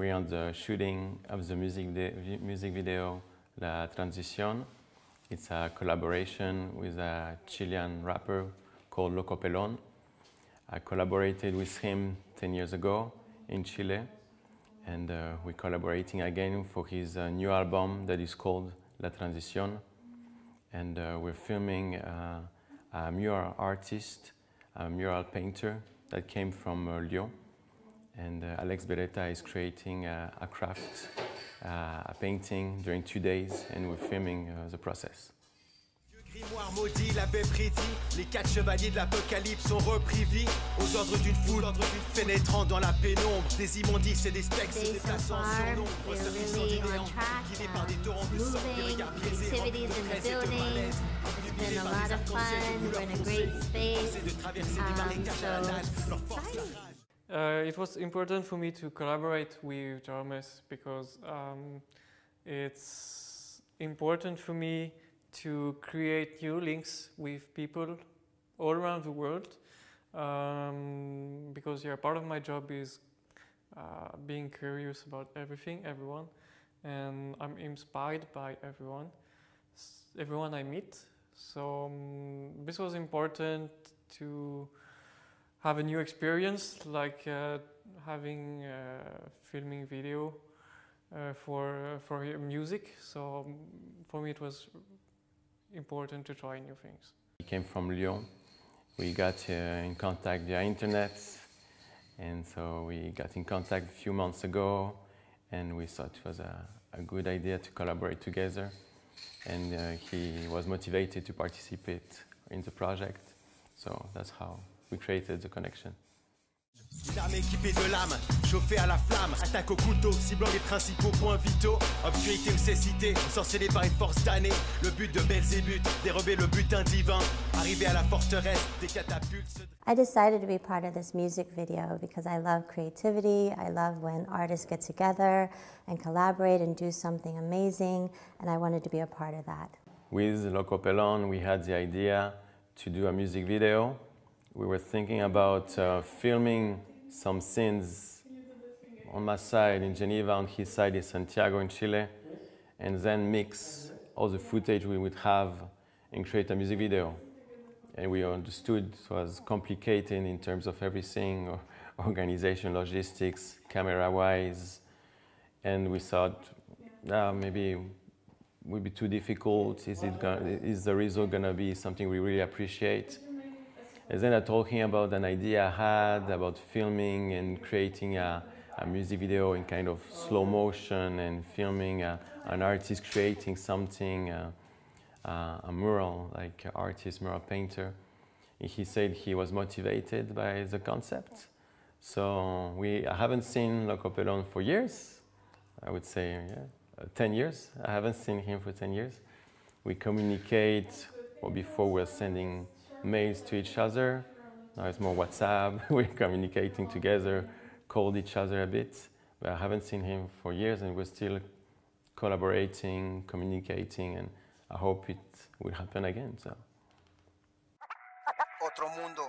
We're on the shooting of the music, music video La Transición. It's a collaboration with a Chilean rapper called Loco Pelon. I collaborated with him 10 years ago in Chile, and uh, we're collaborating again for his uh, new album that is called La Transición. And uh, we're filming uh, a mural artist, a mural painter that came from uh, Lyon. And uh, Alex Beretta is creating a, a craft, a painting during two days, and we're filming the process. Grimoire maudit l'avait prédit, les quatre chevaliers de l'apocalypse ont repris vie aux ordres d'une foule, pénétrant dans la pénombre, des immondices et des spectres se déplaçant sur l'ombre, du néant, guidés par torrents de sang, regards biaisés. Uh, it was important for me to collaborate with Jaumesse because um, it's important for me to create new links with people all around the world um, because yeah, part of my job is uh, being curious about everything, everyone, and I'm inspired by everyone, everyone I meet. So um, this was important to have a new experience, like uh, having uh, filming video uh, for for music. So um, for me, it was important to try new things. We came from Lyon. We got uh, in contact via internet, and so we got in contact a few months ago, and we thought it was a, a good idea to collaborate together. And uh, he was motivated to participate in the project, so that's how we created the connection. Une arme équipée de lames, chauffée à la flamme, attaque au couteau, ciblant les principaux points vitaux. Obscurité ou cécité, ensorcelée par une force damnée. Le but de Belzébuth, dérober le butin divin. Arriver à la forteresse, des catapultes. I decided to be part of this music video because I love creativity. I love when artists get together and collaborate and do something amazing, and I wanted to be a part of that. With Loco Pelon, we had the idea to do a music video. We were thinking about uh, filming some scenes on my side in Geneva, on his side in Santiago in Chile, and then mix all the footage we would have and create a music video. And we understood it was complicated in terms of everything, organization, logistics, camera-wise, and we thought ah, maybe would be too difficult. Is, it gonna, is the result going to be something we really appreciate? And then I told him about an idea I had about filming and creating a, a music video in kind of slow motion and filming a, an artist creating something, uh, uh, a mural, like artist, mural painter. He said he was motivated by the concept. So we, I haven't seen Loco Pelon for years. I would say, yeah, uh, 10 years. I haven't seen him for 10 years. We communicate, or before we we're sending mails to each other. Now it's more WhatsApp. We're communicating together, called each other a bit. But I haven't seen him for years and we're still collaborating, communicating, and I hope it will happen again. So.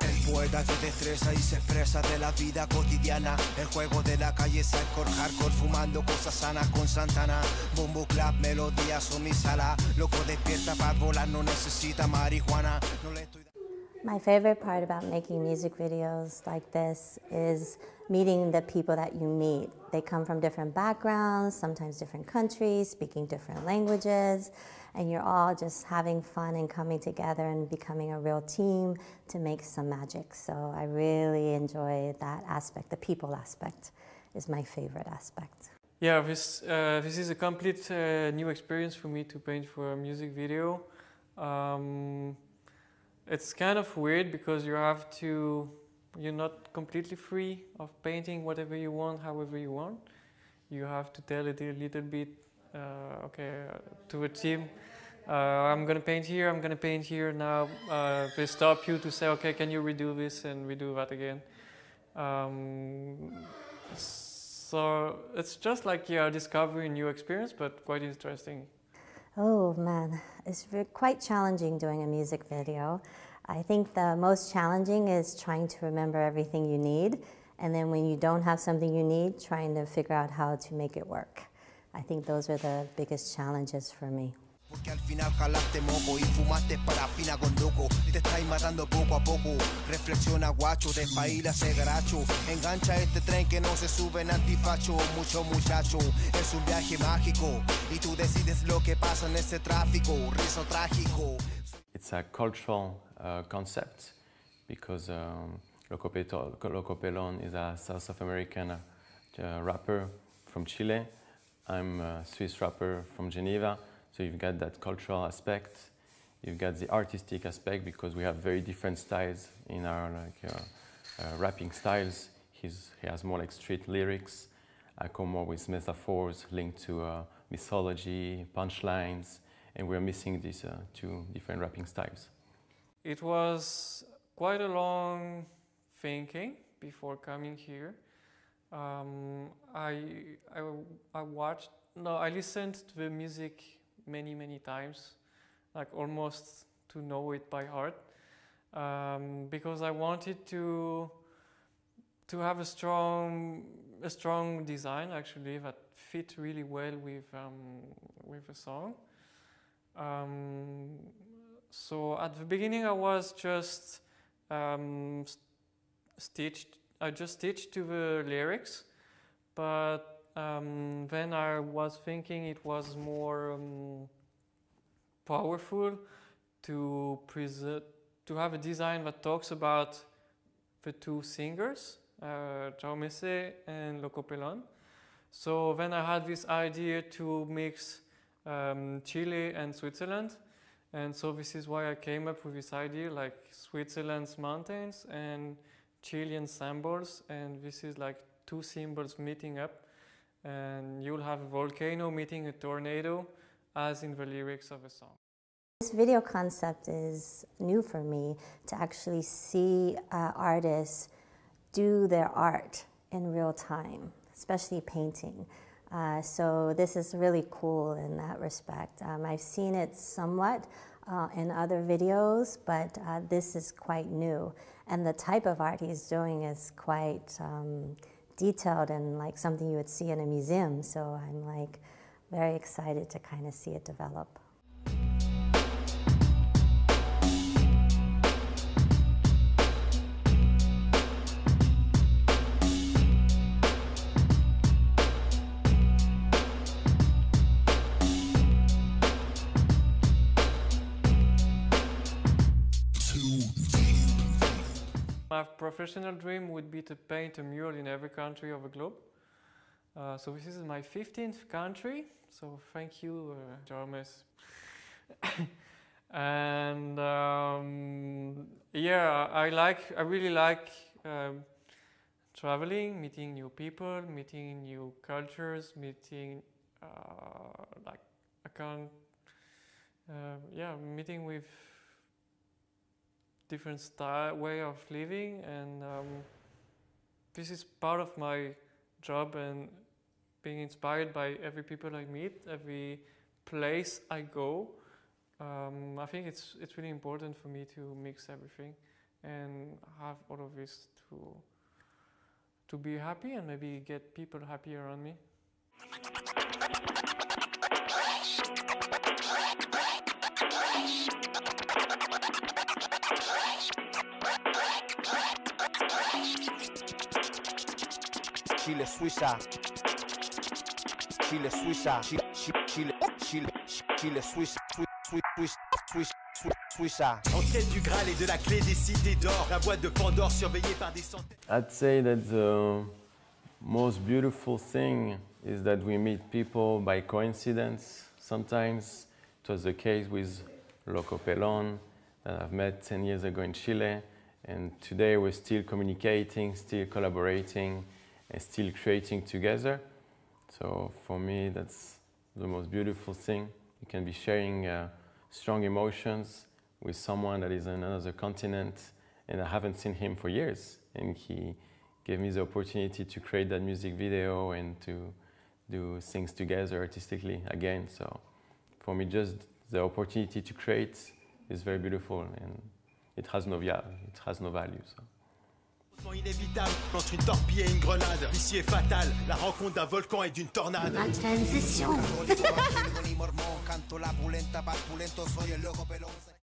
El poeta que destreza y se expresa de la vida cotidiana. El juego de la calle es hardcore, fumando cosas sanas con Santana. Bombo clap, melodías o mi sala. Loco despierta para volar, no necesita marihuana. No le estoy My favorite part about making music videos like this is meeting the people that you meet. They come from different backgrounds, sometimes different countries, speaking different languages, and you're all just having fun and coming together and becoming a real team to make some magic. So I really enjoy that aspect. The people aspect is my favorite aspect. Yeah, this, uh, this is a complete uh, new experience for me to paint for a music video. Um, it's kind of weird because you have to, you're not completely free of painting whatever you want, however you want. You have to tell it a little bit, uh, okay, uh, to a team, uh, I'm gonna paint here, I'm gonna paint here. Now uh, they stop you to say, okay, can you redo this and redo that again? Um, so it's just like you're discovering new experience, but quite interesting. Oh man, it's quite challenging doing a music video. I think the most challenging is trying to remember everything you need And then when you don't have something you need, trying to figure out how to make it work. I think those are the biggest challenges for me. Porque al final jalaste moco y fumaste con loco te estáis matando poco a poco. Reflexiona guacho, despaila ese. Engancha este tren que no se sube en antifacho. Mucho muchacho, es un viaje mágico y tú decides lo que pasa en ese tráfico. Rizo trágico. It's a cultural uh, concept because um, Loco, Peto- Loco Pelon is a South American uh, rapper from Chile. I'm a Swiss rapper from Geneva. So you've got that cultural aspect. You've got the artistic aspect because we have very different styles in our like uh, uh, rapping styles. He's, he has more like street lyrics. I come more with metaphors linked to uh, mythology, punchlines, and we're missing these uh, two different rapping styles. It was quite a long thinking before coming here. Um, I, I, I watched, no, I listened to the music many, many times, like almost to know it by heart, um, because I wanted to to have a strong a strong design actually that fit really well with um, with the song. Um, so at the beginning, I was just um, st- stitched. I just stitched to the lyrics, but um, then I was thinking it was more um, powerful to present to have a design that talks about the two singers, uh, Jaume and Loco Pelon. So then I had this idea to mix um, Chile and Switzerland. And so this is why I came up with this idea, like Switzerland's mountains and Chilean symbols. And this is like two symbols meeting up. And you'll have a volcano meeting a tornado, as in the lyrics of the song. This video concept is new for me to actually see uh, artists do their art in real time, especially painting. Uh, so this is really cool in that respect. Um, I've seen it somewhat uh, in other videos, but uh, this is quite new. And the type of art he's doing is quite um, detailed and like something you would see in a museum. So I'm like very excited to kind of see it develop. My professional dream would be to paint a mural in every country of the globe. Uh, so this is my 15th country. So thank you, uh, Jaumesse. and um, yeah, I like. I really like um, traveling, meeting new people, meeting new cultures, meeting uh, like I can't. Uh, yeah, meeting with different style way of living and um, this is part of my job and being inspired by every people I meet, every place I go. Um, I think it's it's really important for me to mix everything and have all of this to to be happy and maybe get people happy around me. Chile, Suiza. Chile, Suiza. Chile, Chile, Chile, oh, Chile, Suiza. Suiza, Suiza, Suiza, Suiza. En quête du Graal et de la clé des cités d'or, la boîte de Pandore surveillée par des centaines. I'd say that the most beautiful thing is that we meet people by coincidence. Sometimes it was the case with Loco Pelon that I've met 10 years ago in Chile, and today we're still communicating, still collaborating, and still creating together. So for me, that's the most beautiful thing. You can be sharing uh, strong emotions with someone that is on another continent, and I haven't seen him for years, and he gave me the opportunity to create that music video and to do things together artistically again. So for me, just the opportunity to create is very beautiful and it has no, it has no value. So. Inévitable entre une torpille et une grenade. L'issue est fatale, la rencontre d'un volcan et d'une tornade. La transition.